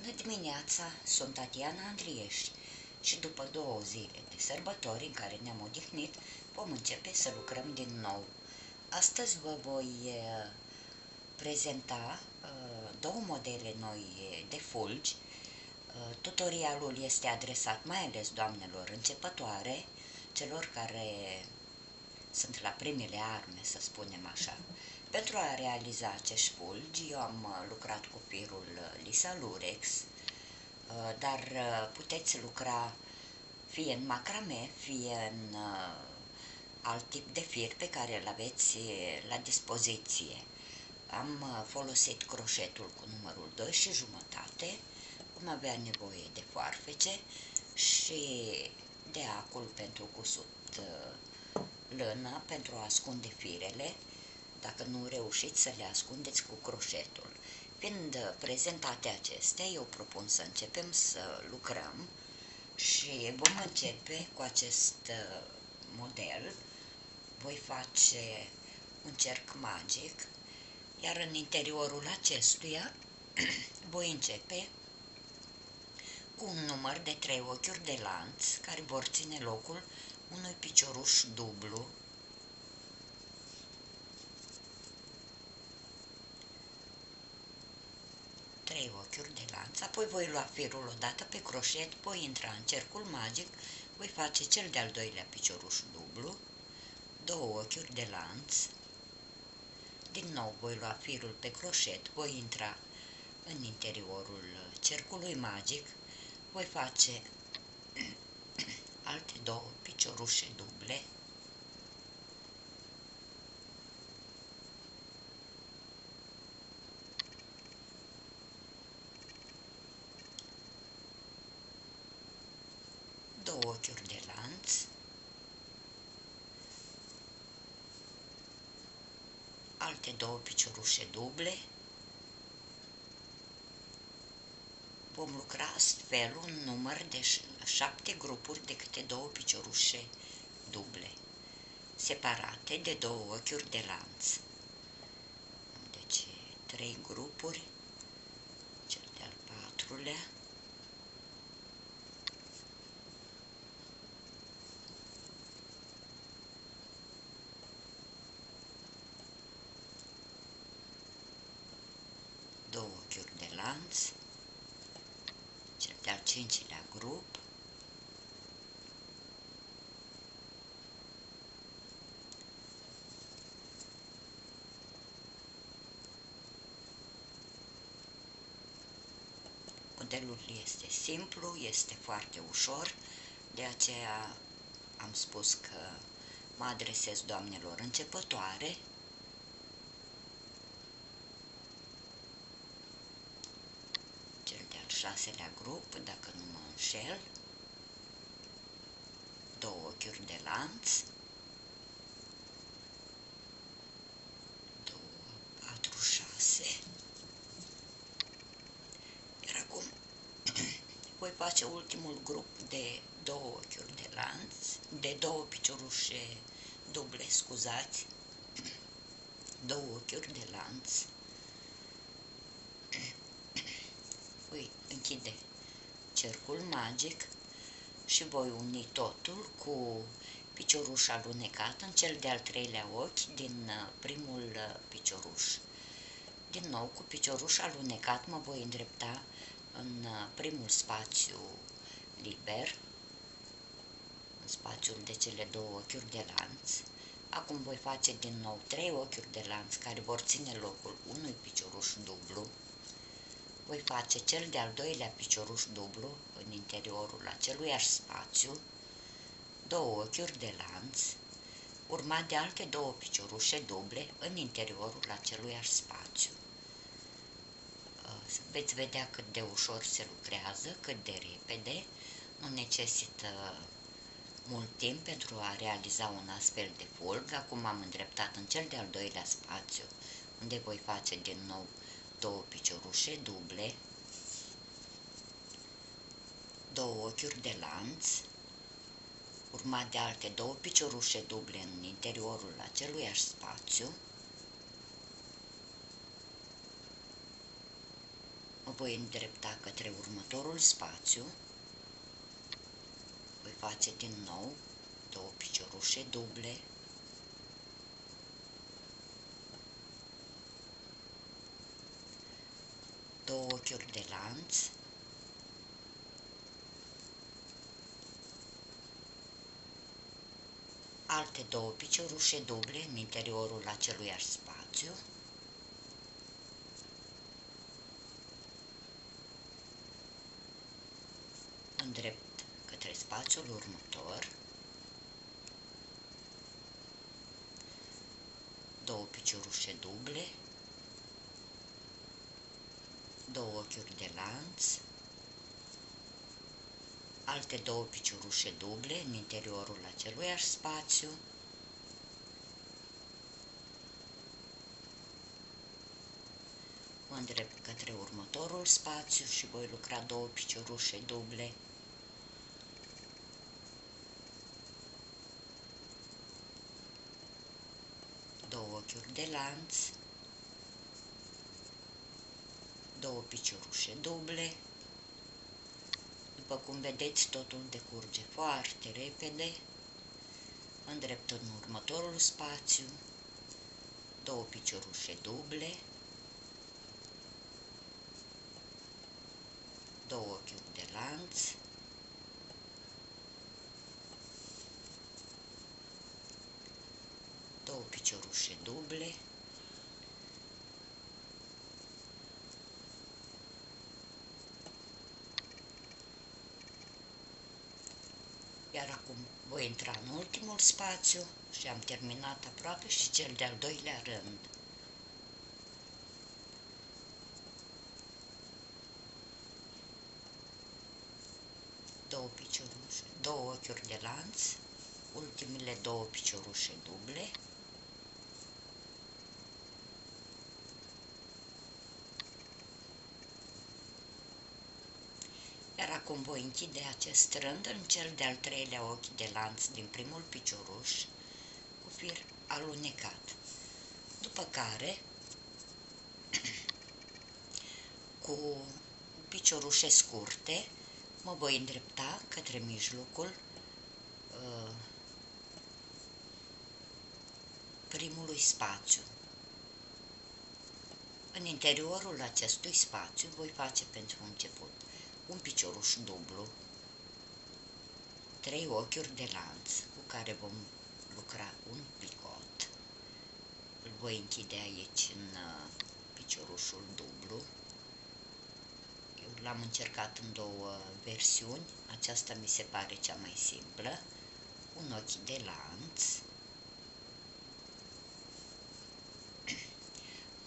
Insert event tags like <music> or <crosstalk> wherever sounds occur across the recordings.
Bună dimineața, sunt Tatiana Andriești și după două zile de sărbători în care ne-am odihnit, vom începe să lucrăm din nou. Astăzi vă voi uh, prezenta uh, două modele noi de fulgi. Uh, tutorialul este adresat mai ales doamnelor începătoare, celor care sunt la primele arme, să spunem așa. Pentru a realiza acești fulgi, eu am uh, lucrat cu firul uh, Lisa Lurex, uh, dar puteți lucra fie în macrame, fie în alt tip de fir pe care îl aveți la dispoziție. Am folosit croșetul cu numărul 2 și jumătate, cum avea nevoie de foarfece și de acul pentru cusut lână pentru a ascunde firele, dacă nu reușiți să le ascundeți cu croșetul. Fiind prezentate acestea, eu propun să începem să lucrăm și vom începe cu acest uh, model. Voi face un cerc magic, iar în interiorul acestuia <clears throat> voi începe cu un număr de trei ochiuri de lanț care vor ține locul unui picioruș dublu trei ochiuri de lanț, apoi voi lua firul odată pe croșet, voi intra în cercul magic, voi face cel de-al doilea picioruș dublu, două ochiuri de lanț, din nou voi lua firul pe croșet, voi intra în interiorul cercului magic, voi face <clears throat> alte două piciorușe duble, două ochiuri de lanț, alte două piciorușe duble, vom lucra astfel un număr de șapte grupuri de câte două piciorușe duble, separate de două ochiuri de lanț. Deci, trei grupuri, cel de-al patrulea, două ochiuri de lanț, cel de-al cincilea grup, Modelul este simplu, este foarte ușor, de aceea am spus că mă adresez doamnelor începătoare, șaselea grup, dacă nu mă înșel, două ochiuri de lanț, două, patru, șase. Iar acum <clears throat> voi face ultimul grup de două ochiuri de lanț, de două piciorușe duble, scuzați, <clears throat> două ochiuri de lanț, voi închide cercul magic și voi uni totul cu picioruș alunecat în cel de-al treilea ochi din uh, primul uh, picioruș. Din nou, cu picioruș alunecat mă voi îndrepta în uh, primul spațiu liber, în spațiul de cele două ochiuri de lanț. Acum voi face din nou trei ochiuri de lanț care vor ține locul unui picioruș dublu voi face cel de-al doilea picioruș dublu în interiorul aceluiași spațiu, două ochiuri de lanț, urmat de alte două piciorușe duble în interiorul aceluiași spațiu. Uh, veți vedea cât de ușor se lucrează, cât de repede, nu necesită mult timp pentru a realiza un astfel de fulg. Acum am îndreptat în cel de-al doilea spațiu, unde voi face din nou două piciorușe duble, două ochiuri de lanț, urmat de alte două piciorușe duble în interiorul aceluiași spațiu, mă voi îndrepta către următorul spațiu, voi face din nou două piciorușe duble, două ochiuri de lanț, alte două piciorușe duble în interiorul acelui spațiu, îndrept către spațiul următor, două piciorușe duble, două ochiuri de lanț, alte două piciorușe duble în interiorul aceluiași spațiu, mă îndrept către următorul spațiu și voi lucra două piciorușe duble două ochiuri de lanț, două piciorușe duble. După cum vedeți, totul decurge foarte repede. Îndrept în următorul spațiu, două piciorușe duble, două ochiuri de lanț, două piciorușe duble, iar acum voi intra în ultimul spațiu și am terminat aproape și cel de-al doilea rând. Două piciorușe, două ochiuri de lanț, ultimele două piciorușe duble, Iar acum voi închide acest rând în cel de-al treilea ochi de lanț din primul picioruș cu fir alunecat. După care, <clears throat> cu piciorușe scurte, mă voi îndrepta către mijlocul uh, primului spațiu. În interiorul acestui spațiu voi face pentru început un picioruș dublu, trei ochiuri de lanț cu care vom lucra un picot. Îl voi închide aici în uh, piciorușul dublu. Eu l-am încercat în două versiuni, aceasta mi se pare cea mai simplă. Un ochi de lanț,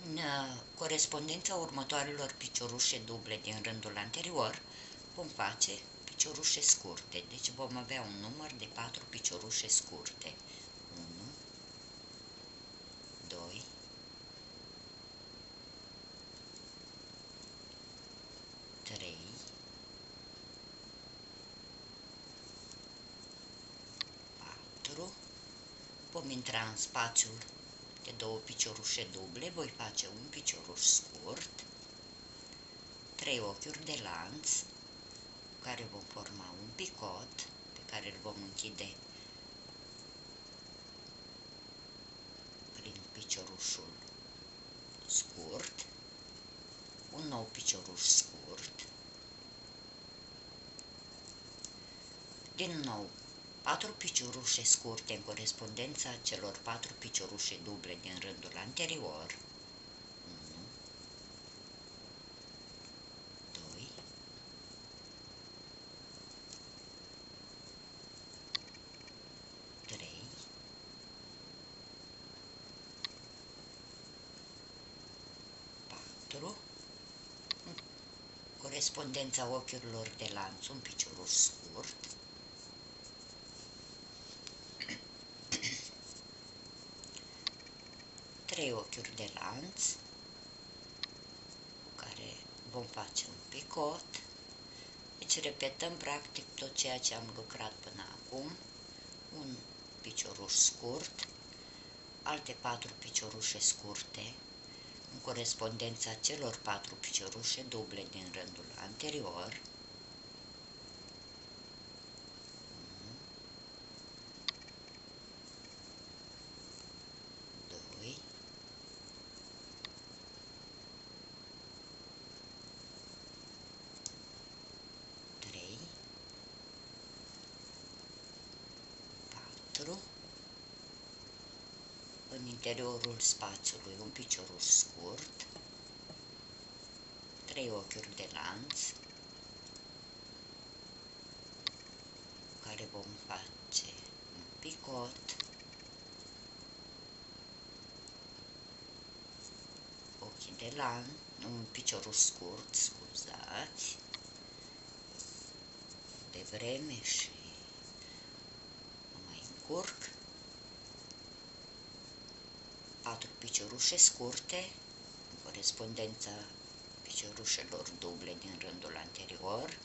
În uh, corespondența următoarelor piciorușe duble din rândul anterior, vom face piciorușe scurte. Deci vom avea un număr de 4 piciorușe scurte. 1, 2, 3, 4, vom intra în spațiul de două piciorușe duble, voi face un picioruș scurt, trei ochiuri de lanț, cu care vom forma un picot, pe care îl vom închide prin piciorușul scurt, un nou picioruș scurt, din nou patru piciorușe scurte în corespondența celor patru piciorușe duble din rândul anterior, 1, 2, 3, 4, corespondența ochiurilor de lanț, un picioruș scurt, <clears throat> trei ochiuri de lanț cu care vom face un picot. Deci repetăm practic tot ceea ce am lucrat până acum. Un picioruș scurt, alte patru piciorușe scurte, în corespondența celor patru piciorușe duble din rândul anterior, în interiorul spațiului un picioruș scurt, trei ochiuri de lanț, care vom face un picot, ochii de lanț, un picioruș scurt, scuzați, de vreme și mai încurc, patru piciorușe scurte, în corespondența piciorușelor duble din rândul anterior,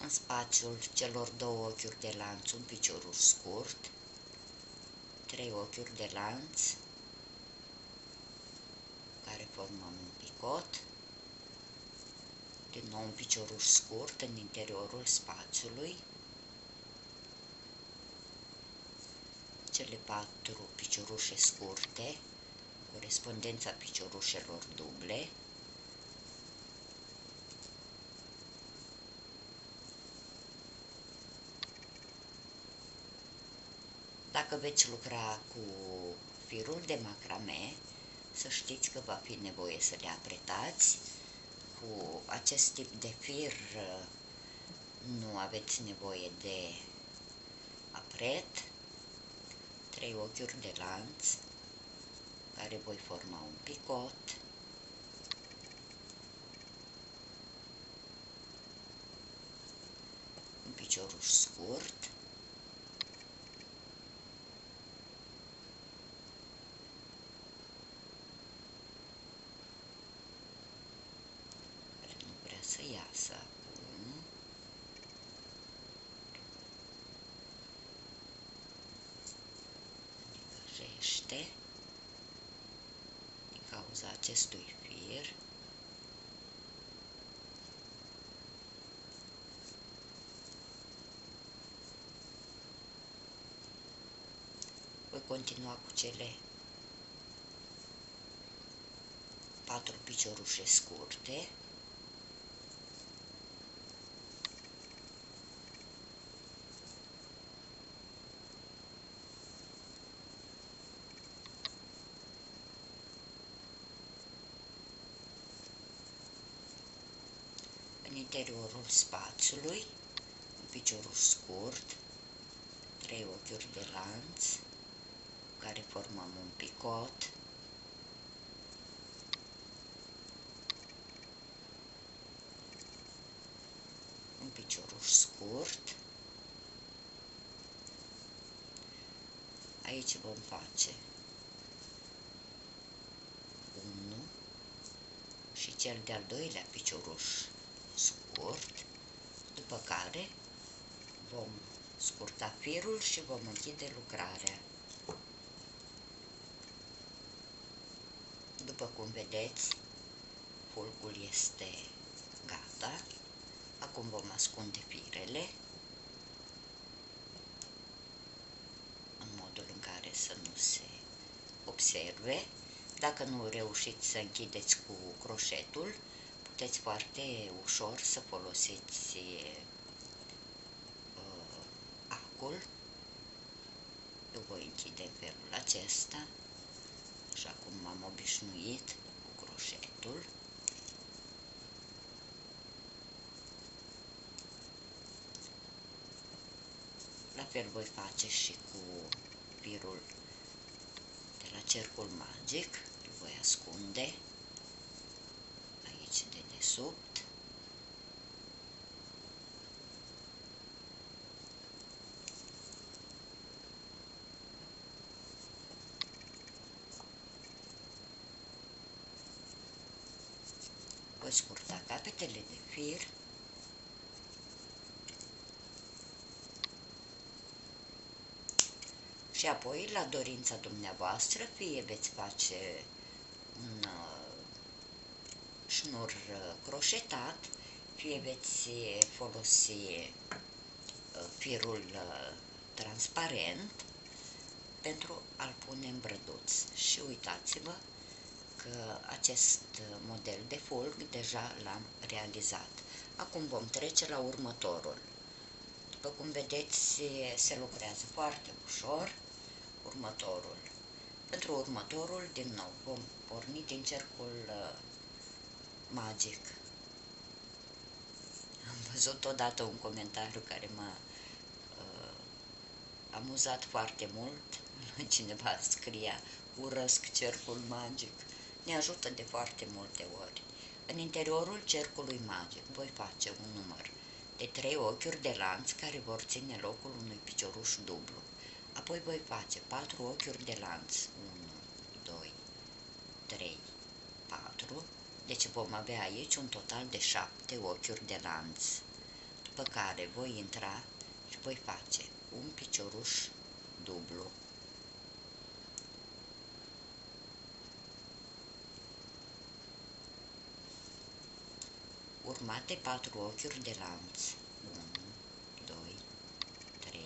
în spațiul celor două ochiuri de lanț un picioruș scurt, trei ochiuri de lanț, care formăm un picot, din nou un picioruș scurt în interiorul spațiului, cele patru piciorușe scurte, corespondența piciorușelor duble, Dacă veți lucra cu firul de macrame, să știți că va fi nevoie să le apretați cu acest tip de fir nu aveți nevoie de apret, trei ochiuri de lanț, care voi forma un picot, un picioruș scurt, să iasă acum. Decăjește din cauza acestui fir. Voi continua cu cele patru piciorușe scurte interiorul spațiului, un piciorul scurt, trei ochiuri de lanț, care formăm un picot, un picioruș scurt, aici vom face 1 și cel de-al doilea picioruș scurt, după care vom scurta firul și vom închide lucrarea. După cum vedeți, fulgul este gata. Acum vom ascunde firele în modul în care să nu se observe. Dacă nu reușiți să închideți cu croșetul, puteți foarte ușor să folosiți uh, acul. Eu voi închide în felul acesta, așa cum m-am obișnuit cu croșetul. La fel voi face și cu firul de la cercul magic, îl voi ascunde 28 voi scurta capetele de fir. Și apoi la dorința dumneavoastră fie veți face șnur uh, croșetat, fie veți folosi uh, firul transparent pentru a-l pune în brăduț. Și uitați-vă că acest model de fulg deja l-am realizat. Acum vom trece la următorul. După cum vedeți, se lucrează foarte ușor. Următorul. Pentru următorul, din nou, vom porni din cercul uh, magic. Am văzut odată un comentariu care m-a uh, amuzat foarte mult. <laughs> Cineva scria, urăsc cercul magic. Ne ajută de foarte multe ori. În interiorul cercului magic voi face un număr de trei ochiuri de lanț care vor ține locul unui picioruș dublu. Apoi voi face patru ochiuri de lanț. 1, 2, 3, 4. Deci vom avea aici un total de șapte ochiuri de lanț. După care voi intra și voi face un picioruș dublu urmate patru ochiuri de lanț. 1, 2, 3,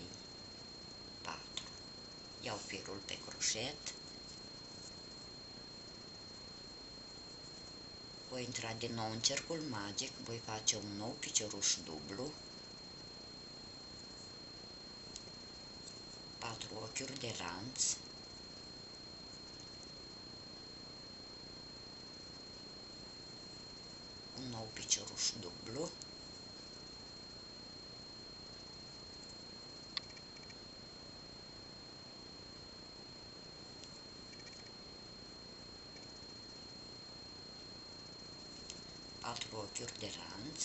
4. Iau firul pe croșet. Voi intra din nou în cercul magic, voi face un nou picioruș dublu. Patru ochiuri de lanț. un nou picioruș dublu. Patru ochiuri de lanț,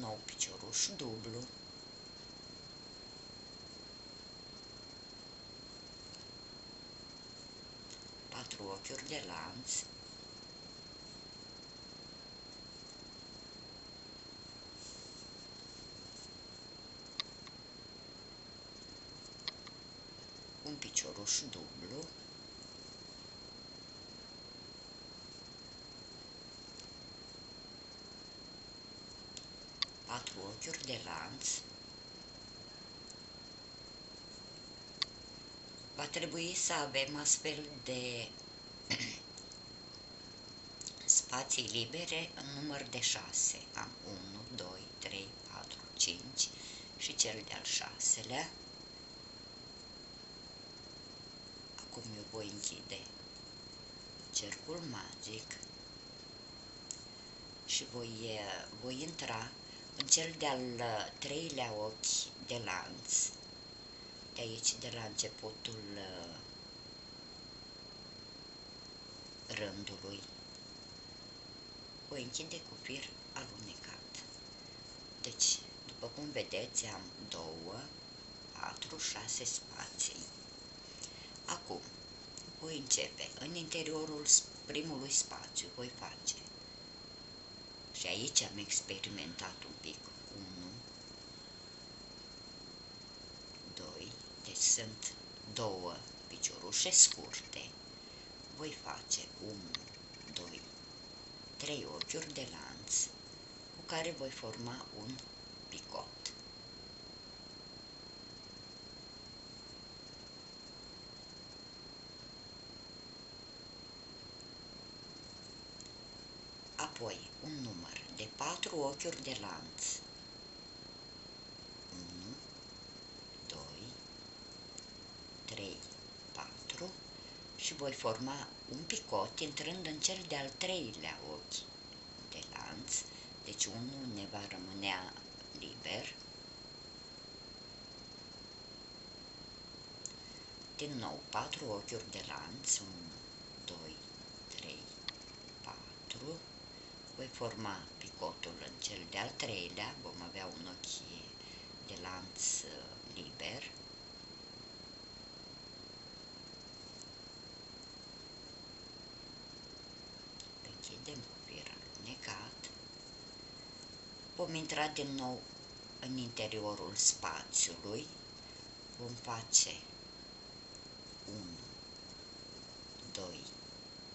nou picioruș dublu. Patru ochiuri de lanț. Un picioruș dublu. patru ochiuri de lanț, va trebui să avem astfel de <clears throat> spații libere în număr de 6. Am 1, 2, 3, 4, 5 și cel de-al șaselea. Acum eu voi închide cercul magic și voi, voi intra în cel de-al uh, treilea ochi de lanț, de aici, de la începutul uh, rândului, o închide cu fir alunecat. Deci, după cum vedeți, am două, patru, șase spații. Acum, voi începe în interiorul primului spațiu, voi face și aici am experimentat un pic. 1, 2, deci sunt două piciorușe scurte. Voi face 1, 2, 3 ochiuri de lanț cu care voi forma un picot. apoi un număr de patru ochiuri de lanț. 1, 2, 3, 4 și voi forma un picot intrând în cel de-al treilea ochi de lanț, deci unul ne va rămânea liber. Din nou, patru ochiuri de lanț, 1, voi forma picotul în cel de-al treilea, vom avea un ochi de lanț uh, liber. Închidem cu firul necat. Vom intra din nou în interiorul spațiului. Vom face 1, 2,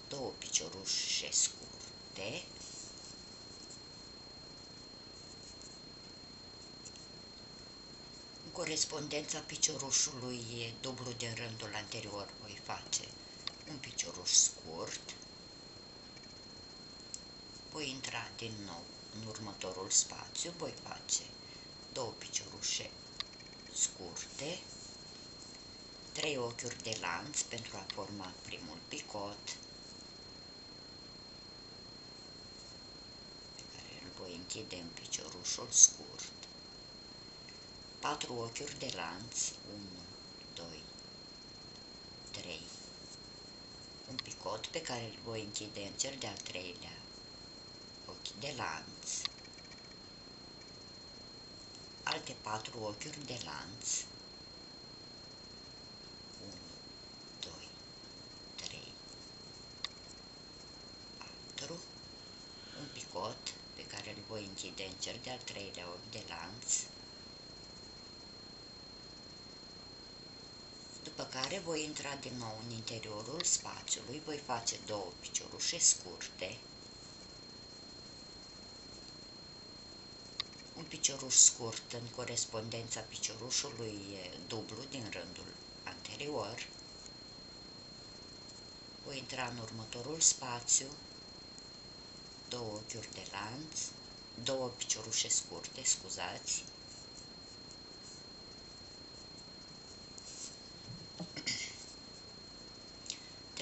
două piciorușe scurte corespondența piciorușului dublu din rândul anterior. Voi face un picioruș scurt, voi intra din nou în următorul spațiu, voi face două piciorușe scurte, trei ochiuri de lanț pentru a forma primul picot, pe care îl voi închide în piciorușul scurt, patru ochiuri de lanț, 1, 2, 3, un picot pe care îl voi închide în cel de-al treilea ochi de lanț, alte patru ochiuri de lanț, 1, 2, 3, 4, un picot pe care îl voi închide în cel de-al treilea ochi de lanț, după care voi intra din nou în interiorul spațiului, voi face două piciorușe scurte, un picioruș scurt în corespondența piciorușului dublu din rândul anterior, voi intra în următorul spațiu, două ochiuri de lanț, două piciorușe scurte, scuzați,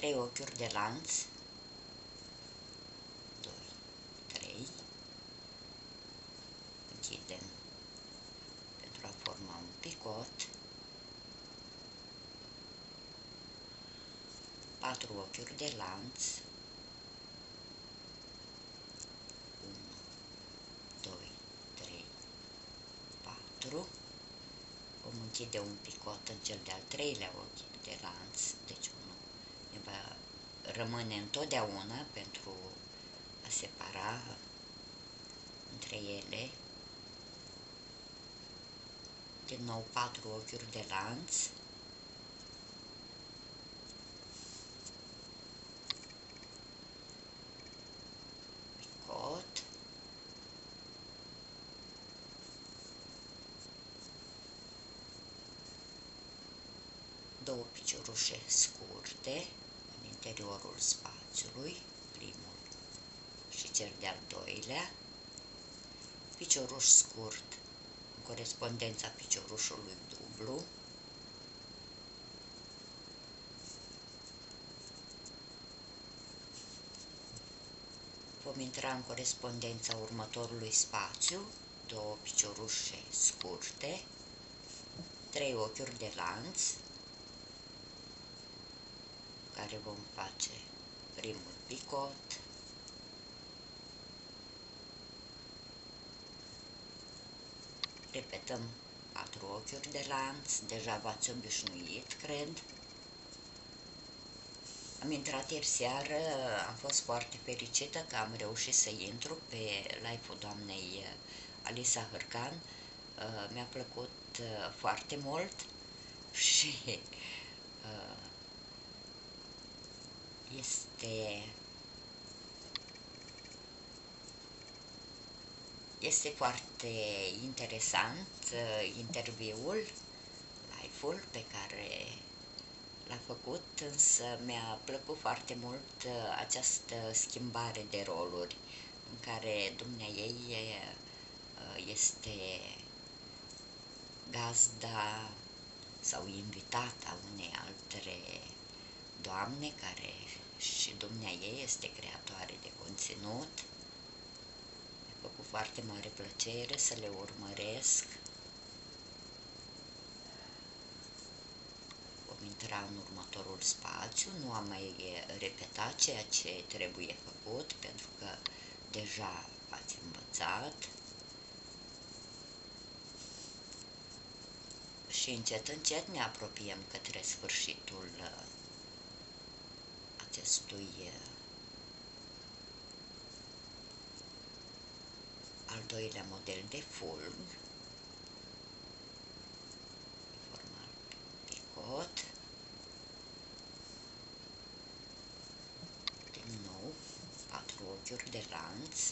trei ochiuri de lanț, 2, 3, închidem. Pentru a forma un picot, patru ochiuri de lanț, 1, 2, 3, 4, vom închide un picot în cel de-al treilea ochi de lanț, deci unul ne va rămâne întotdeauna pentru a separa între ele. Din nou patru ochiuri de lanț. Picot. Două piciorușe scurte. în interiorul spațiului, primul și cel de-al doilea, picioruș scurt în corespondența piciorușului dublu, vom intra în corespondența următorului spațiu, două piciorușe scurte, trei ochiuri de lanț, care vom face primul picot, repetăm patru ochiuri de lanț, deja v-ați obișnuit, cred. Am intrat ieri seară, am fost foarte fericită că am reușit să intru pe live-ul doamnei Alisa Hârcan. Mi-a plăcut foarte mult <laughs> și este este foarte interesant uh, interviul, live-ul pe care l-a făcut, însă mi-a plăcut foarte mult uh, această schimbare de roluri în care dumnea ei uh, este gazda sau invitata unei alte doamne care și dumnea ei este creatoare de conținut. Mi-a făcut foarte mare plăcere să le urmăresc. Vom intra în următorul spațiu, nu am mai repetat ceea ce trebuie făcut, pentru că deja ați învățat. Și încet, încet ne apropiem către sfârșitul acestui uh, al doilea model de fulg format cot, din nou patru ochiuri de lanț.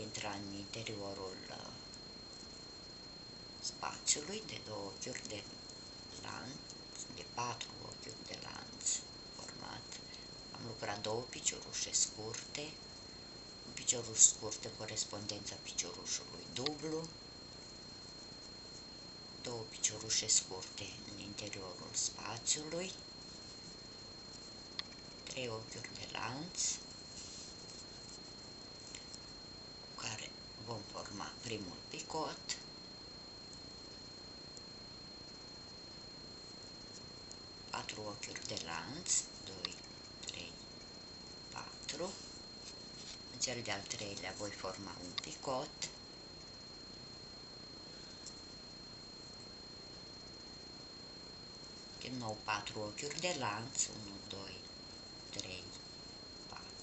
Voi intra în interiorul uh, spațiului de două ochiuri de lanț, de patru ochiuri de lanț format. Am lucrat două piciorușe scurte, un picioruș scurt în corespondența piciorușului dublu, două piciorușe scurte în interiorul spațiului, trei ochiuri de lanț, vom forma primul picot, patru ochiuri de lanț, 2, 3, 4, în cel de-al treilea voi forma un picot, din nou patru ochiuri de lanț, 1, 2, 3,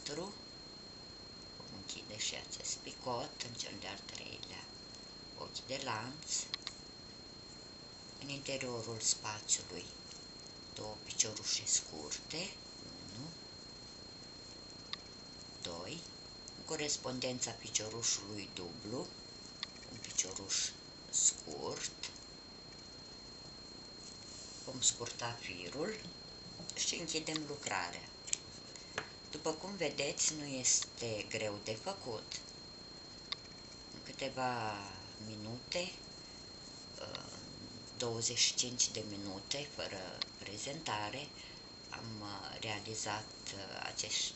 4, închide și acest picot în cel de-al treilea ochi de lanț, în interiorul spațiului două piciorușe scurte, 1, 2, în corespondența piciorușului dublu, un picioruș scurt, vom scurta firul și închidem lucrarea. După cum vedeți, nu este greu de făcut. În câteva minute, 25 uh, de minute, fără prezentare, am uh, realizat uh, acești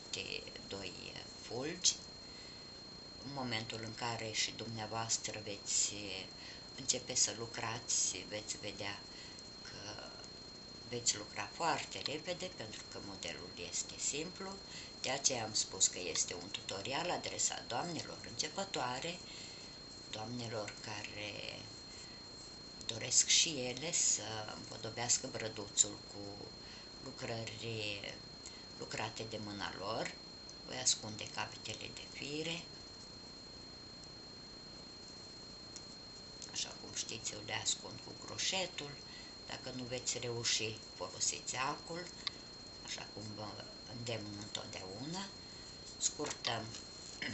doi fulgi. În momentul în care și dumneavoastră veți începe să lucrați, veți vedea veți lucra foarte repede pentru că modelul este simplu, de aceea am spus că este un tutorial adresat doamnelor începătoare, doamnelor care doresc și ele să împodobească brăduțul cu lucrări lucrate de mâna lor. Voi ascunde capetele de fire. Așa cum știți, eu le ascund cu croșetul. Dacă nu veți reuși, folosiți acul, așa cum vă îndemn întotdeauna. Scurtăm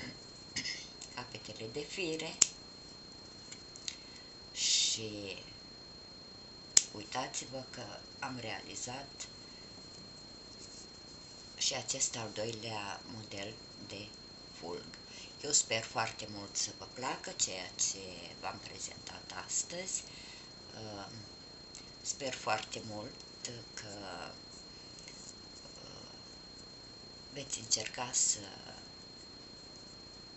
<clears throat> capetele de fire și uitați-vă că am realizat și acest al doilea model de fulg. Eu sper foarte mult să vă placă ceea ce v-am prezentat astăzi. Sper foarte mult că uh, veți încerca să,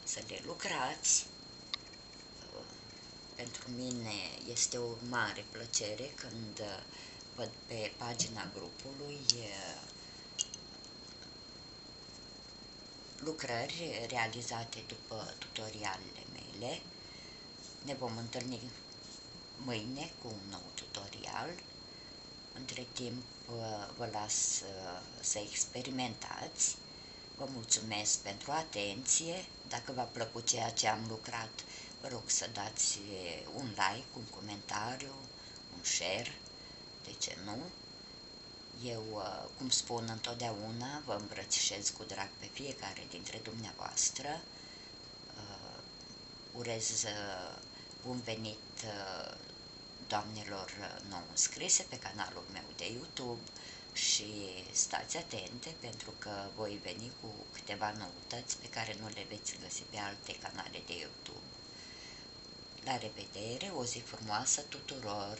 să le lucrați. Uh, pentru mine este o mare plăcere când văd pe pagina grupului lucrări realizate după tutorialele mele. Ne vom întâlni mâine cu un nou tutorial. Între timp uh, vă las uh, să experimentați. Vă mulțumesc pentru atenție. Dacă v-a plăcut ceea ce am lucrat, vă rog să dați uh, un like, un comentariu, un share, de ce nu? Eu, cum spun întotdeauna, vă îmbrățișez cu drag pe fiecare dintre dumneavoastră. Urez bun venit doamnelor nou înscrise pe canalul meu de YouTube și stați atente pentru că voi veni cu câteva noutăți pe care nu le veți găsi pe alte canale de YouTube. La revedere, o zi frumoasă tuturor!